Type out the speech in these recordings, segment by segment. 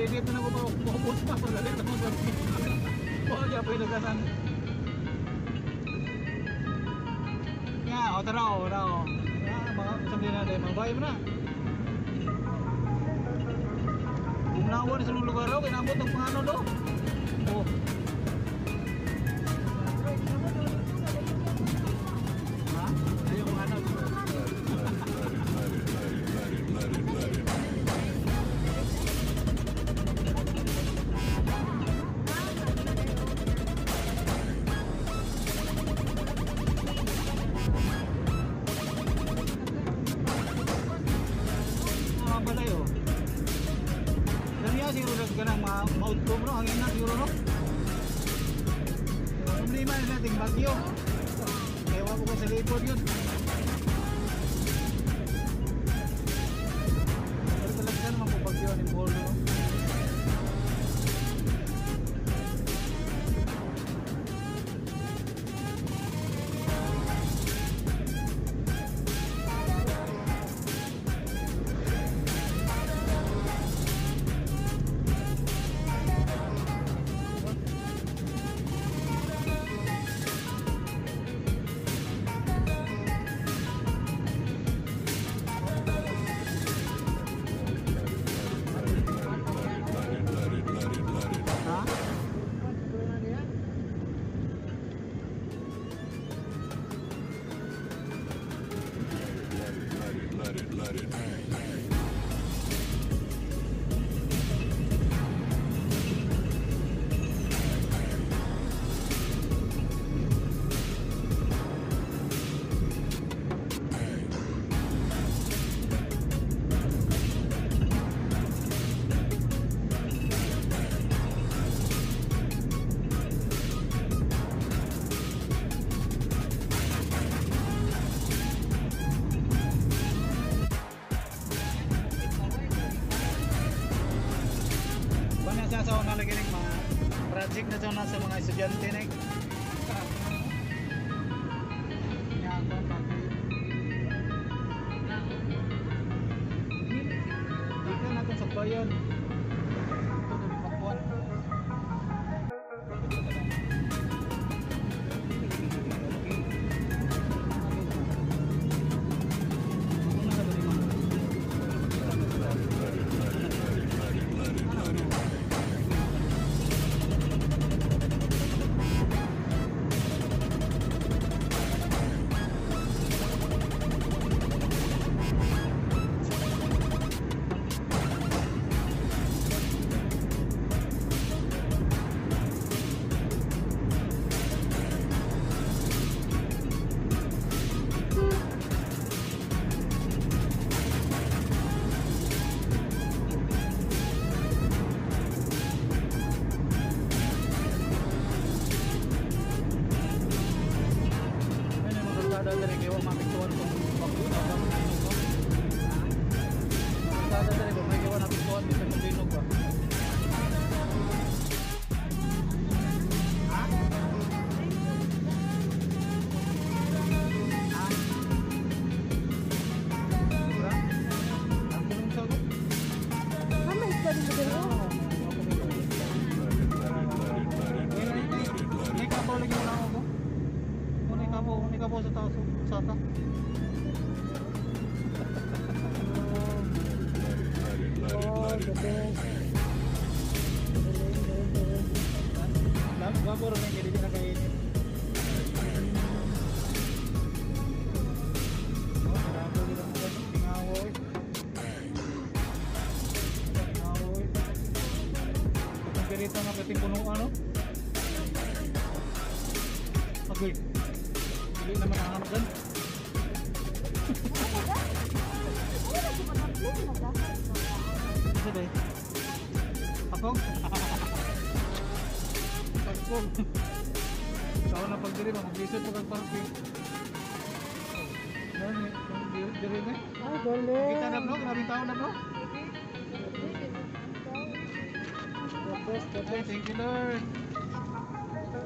Nabibit na ako pa Bukot pa Pagalit ako sa Bukot pa Pinagasan Ya, o tara o Tara o. Ah, ya, mga Sabihin na Mga bayam na. Unawan sa lugar o Kinabot ang pangano do Oh. na siguro no? Problema na nating bagyo. Ewan ko sa lipod yun. Ouro Menezes. Best, the Ay, best. thank you Lord.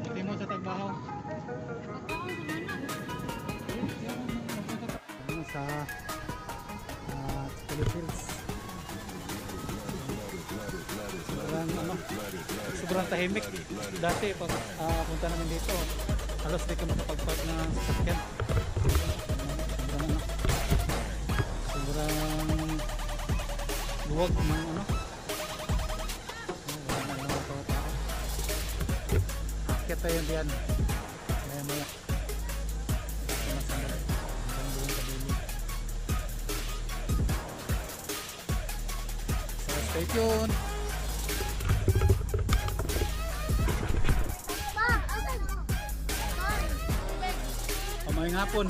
Hindi mo sa. Ano sa uh, Philippines. Sobrang ano, sobrang tahimik. Dati pag ah, punta namin dito, halos di ka makapag-park ng sasakyan. Sobrang buwag ng ano. Akit tayo diyan. Maya maya. Sa. So stay tuned. Pamayang hapon.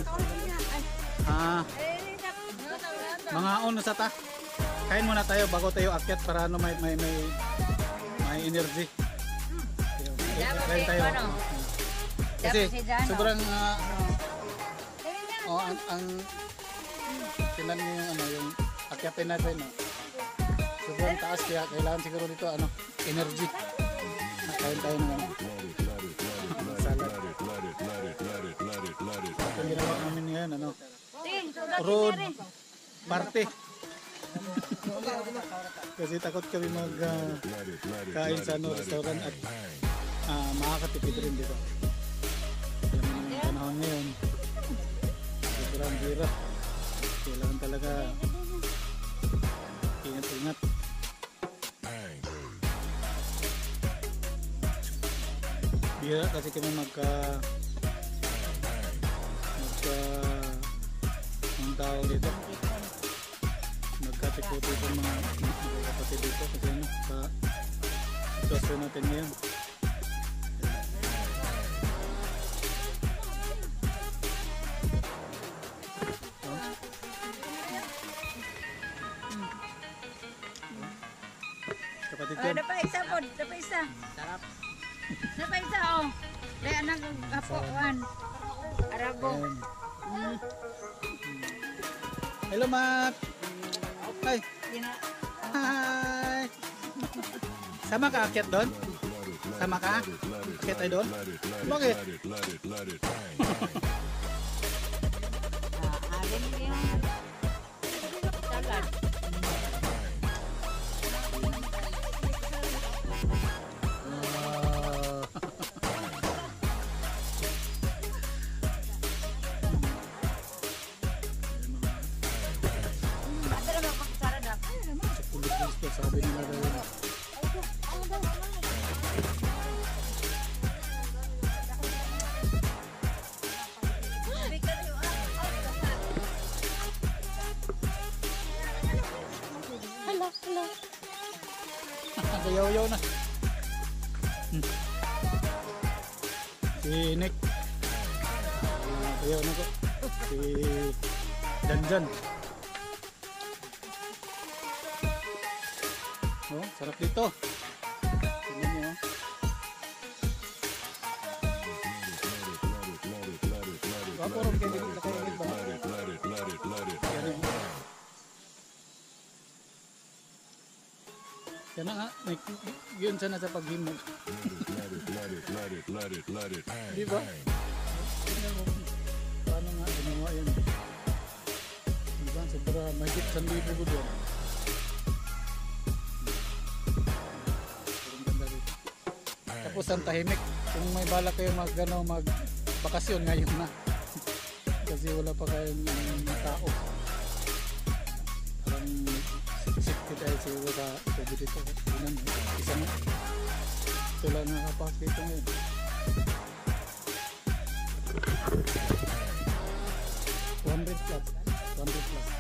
Ah, mga on sa ta. Kain muna tayo bago tayo akyat para ano may may may may energy. Kain tayo. Kasi sobrang ah, oh, ang, ang tinan niyo yung ano yung akyatin natin no. Sobrang taas kaya kailangan siguro dito ano energy. Kain tayo ng ano. Ang ginawa namin ngayon ano. Road party. Kasi takot kami mag ah, kain sa ano, restaurant at makakatipid rin dito. Alam mo yung panahon ngayon. Sobrang hirap. Kailangan talaga ingat-ingat. Kasi kami magka magka ang tao dito magkatikuti mga mga kapatid dito kasi ano sa sitwasyon natin ngayon isa. Sarap. Dapat isa, oh. Kaya nang apuan. Arabo. Ayan. Hello. Hi. Gina- Hi. Sama ka akyat doon? Sama ka? Akyat tayo doon? Bakit? Nagayaw-yaw na. Hmm. Si Nick. Nagayaw na ko. Si Janjan. Oh, sarap dito. Tingnan niyo. Gwapo rin kayo dito. Na nga, may, yun sana sa paghimog. Di ba? Paano nga ginawa yun? Di ba? Sobra, mahigit sa libo ko doon. Tapos ang tahimik. Kung may bala kayo mag, ano, mag bakasyon ngayon na. Kasi wala pa kayong um, tao. Safety tayo siguro sa COVID dito. Yun isang ito lang nakapak dito ngayon. 100 plus. 100 plus. Sobrang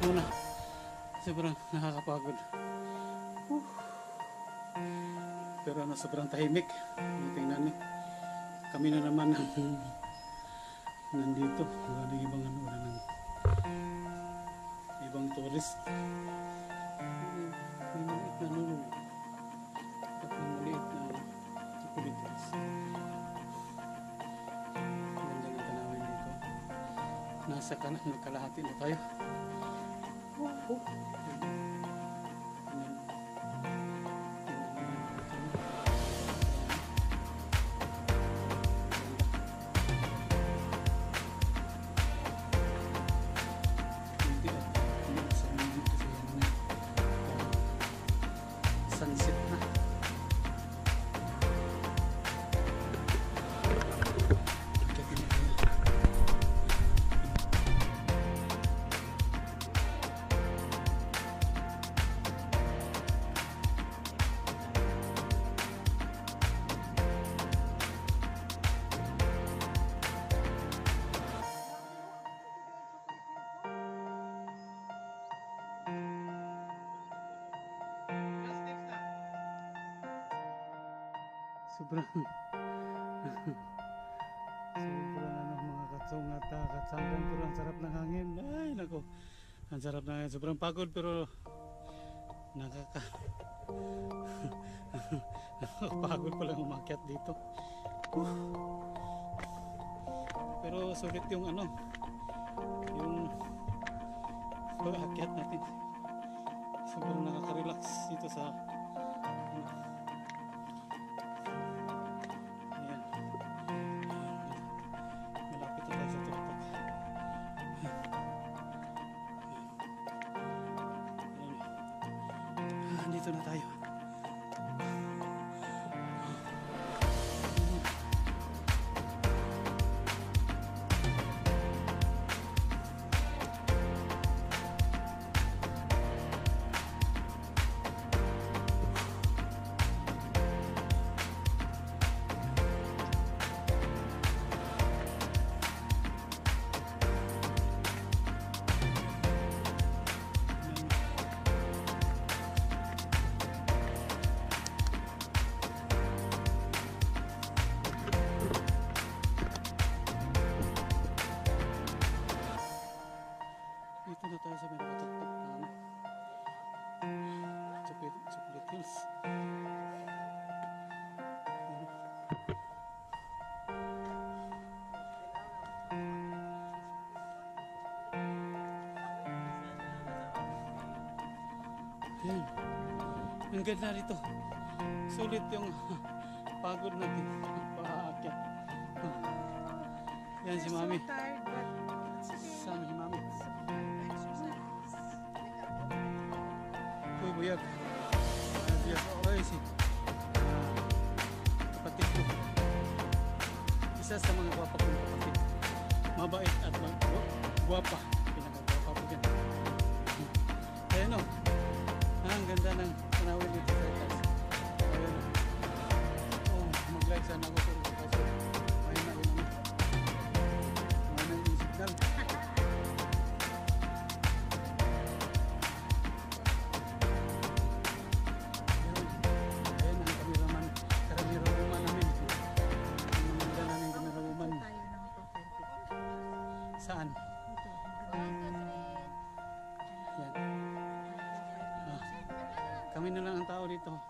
muna. Sobrang nakakapagod. Whew. Pero ano, sobrang tahimik. Tingnan niyo. Kami na naman ang nandito. Wala nang ibang ano, wala nang ibang tourist. May maliit na ano, at may maliit na kulitis. Ganda ng tanawin dito. Nasa ka na, nagkalahati na tayo. Oh, Sobrang sobrang ano mga katsungat ah, katsangan pero ang sarap ng hangin. Ay nako ang sarap ng hangin. Sobrang pagod pero nakaka nakakapagod pa lang umakyat dito. Whew. pero sulit yung ano yung pag-akyat natin. Sobrang nakaka-relax dito sa Ayan. Ang ganda rito. Sulit yung pagod natin. Paakyat. Yan si Mami. Sama si Mami. Uy, buyag. Buyag. Oy, si kapatid ko. Isa sa mga gwapa kong kapatid. Mabait at mag gu- ganda ng tanawin dito sa itaas. Ayun. Oh, mag-like sana ako na lang ang tao dito.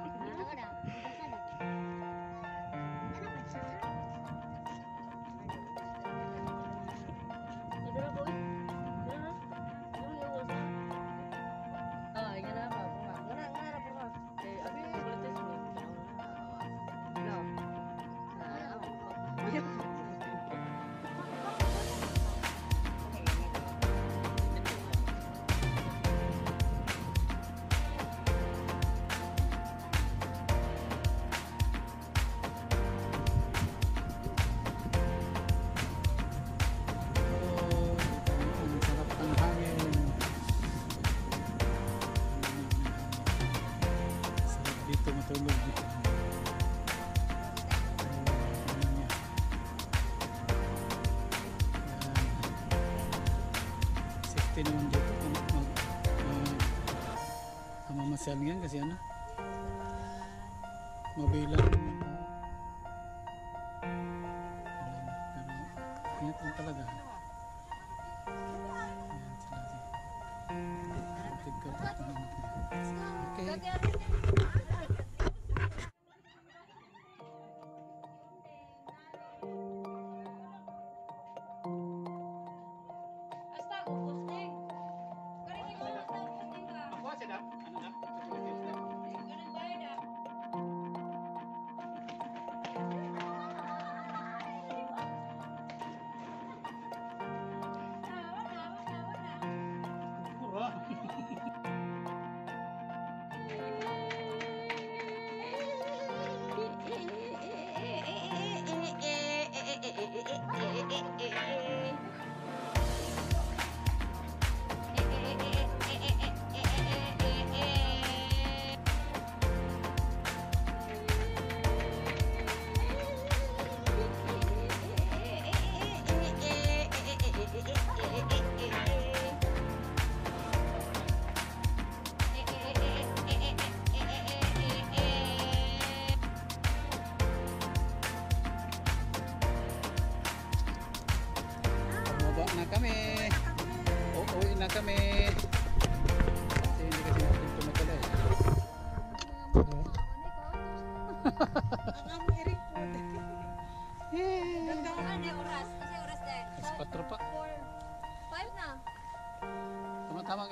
kami yan kasi ano mabilang pero ingat lang talaga. Yan sila kapatid kapatid okay.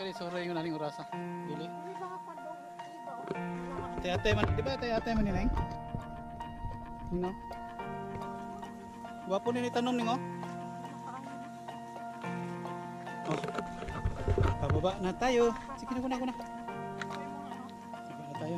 Ay, sorry yung naning orasa. Dili. Ate-ate man, di ba ate-ate man nineng? Nino? Gwapo ni tanom ningo? Oh. Pababa na tayo. Sige na, kuna, kuna. Sige na tayo.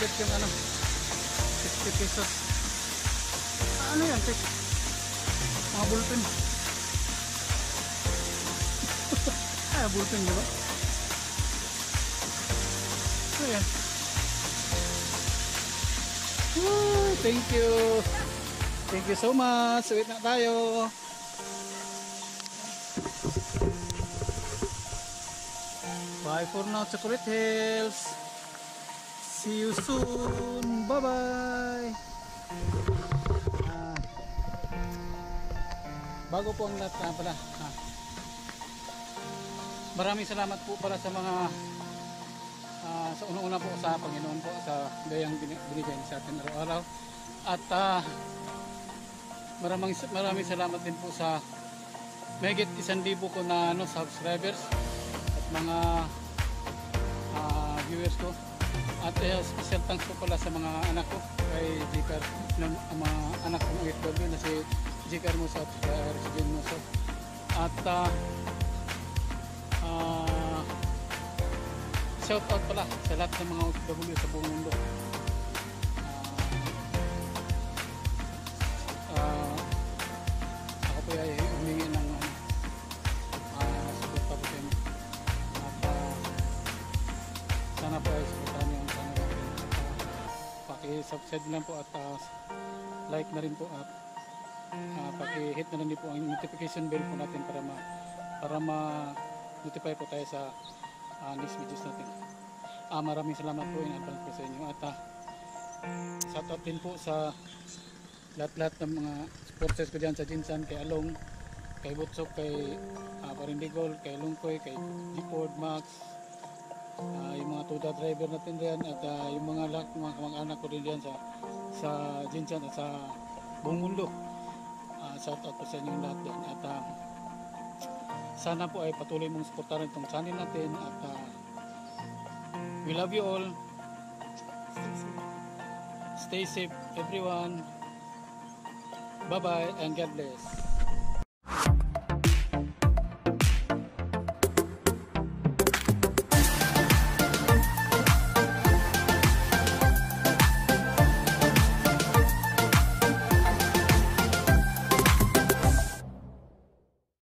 ulit yung ano. 60 pesos. Ano yan check mga bulpin ay bulpin diba so yan. Thank you. Thank you so much. Wait na tayo. Bye for now chocolate hills. See you soon. Bye-bye. Ah, bago po ang lahat na pala. Ah, maraming salamat po para sa mga ah, sa unang-una po sa Panginoon po sa gayang bin- binigay sa atin araw-araw. At ah, maraming maraming salamat din po sa mahigit isang libo ko na ano, subscribers at mga ah, viewers ko. At uh, special thanks po pala sa mga anak ko kay Jikar, ng mga anak kong OFW na si Jikar Musa at uh, Resident Musa. At uh, ah, shout out pala sa lahat ng mga OFW sa buong mundo. Paki-subscribe lang po at ah, like na rin po at ah, paki-hit na rin din po ang notification bell po natin para ma para ma-notify po tayo sa ah, next videos natin. Ah, maraming salamat po in advance po sa inyo at ah, shout out din po sa lahat-lahat ng mga supporters ko dyan sa Jinsan, kay Along, kay Butsok, kay uh, Parindigol, kay Lungkoy, kay Gford, Max, ah, yung mga tuda driver natin diyan at ah, yung mga lahat mga kamag-anak ko din diyan sa sa Jinsan at sa buong mundo. Ah, shout out po sa inyo lahat din at ah, sana po ay patuloy mong suportahan itong channel natin at ah, we love you all. Stay safe everyone. Bye bye and God bless.